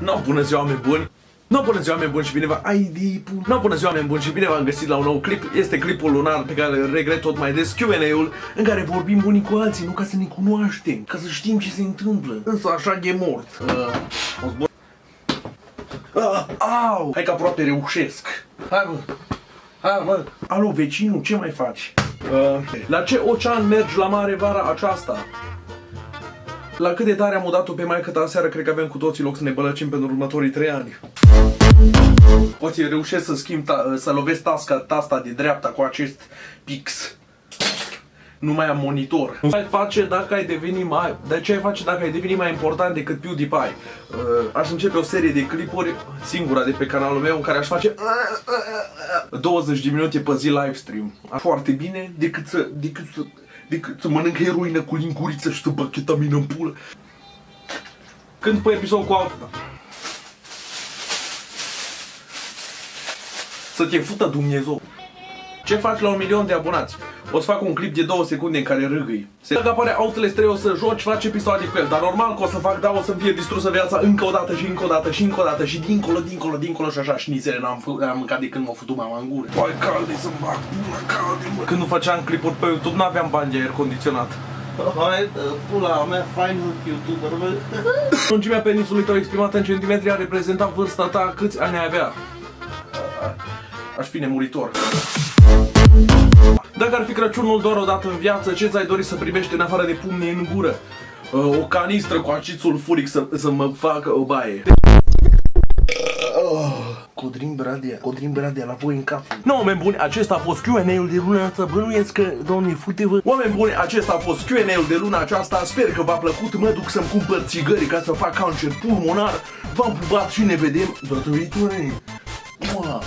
Nu, bună ziua, oameni buni! Nu, bună ziua, oameni buni și bine v Ai de Nu, bună ziua, oameni buni și bine v-am găsit la un nou clip. Este clipul lunar pe care îl regret tot mai des, Q&A-ul, în care vorbim unii cu alții, nu ca să ne cunoaștem, ca să știm ce se întâmplă. Însă așa e mort. Uh, o zbor... Uh, au! Hai că aproape reușesc. Hai, mă! Hai, mă! Alo, vecinul, ce mai faci? Uh, la ce ocean mergi la mare vara aceasta? La cât de tare am udat-o pe maică ta seară, cred că avem cu toții loc să ne bălăcim pentru următorii 3 ani. Poate reușesc să schimb, ta, să lovesc tasca, tasta de dreapta cu acest pix. Nu mai am monitor. Ce ai face dacă ai deveni mai... De ce ai face dacă ai deveni mai important decât PewDiePie? Uh, aș începe o serie de clipuri, singura de pe canalul meu, în care aș face 20 de minute pe zi livestream. Foarte bine, decât să, decât să decât să mănânc heroină cu linguriță și să bag ketamină în pulă. Când pe episod cu altul. Să te fută Dumnezeu. Ce faci la un milion de abonați? O să fac un clip de 2 secunde în care râgâi. Se dacă apare Outlast 3 o să joci, faci episoade cu el, dar normal că o să fac, da, o să fie distrusă viața încă o dată și încă o dată și încă o dată și dincolo, dincolo, dincolo și așa șnițele n-am, am mâncat de când m-a făcut mama în gură. Păi calde să-mi bag bună calde, mă. Când nu făceam clipuri pe YouTube, n-aveam bani de aer condiționat. Hai, pula mea, fain youtuber, bă. Lungimea penisului tău exprimată în centimetri a reprezentat vârsta ta, câți ani ai avea? Aș fi nemuritor. Dacă ar fi Crăciunul doar o dată în viață, ce ți-ai dori să primești în afară de pumne în gură? Uh, o canistră cu acid sulfuric să, să mă facă o baie. Codrin Bradea, Codrin Bradea, la voi în cap. Nu, oameni buni, acesta a fost Q&A-ul de luna asta. Bănuiesc că, doamne, fute-vă. Oameni buni, acesta a fost Q&A-ul de luna aceasta. Sper că v-a plăcut. Mă duc să-mi cumpăr țigări ca să fac cancer pulmonar. V-am pupat și ne vedem data viitoare. Wow.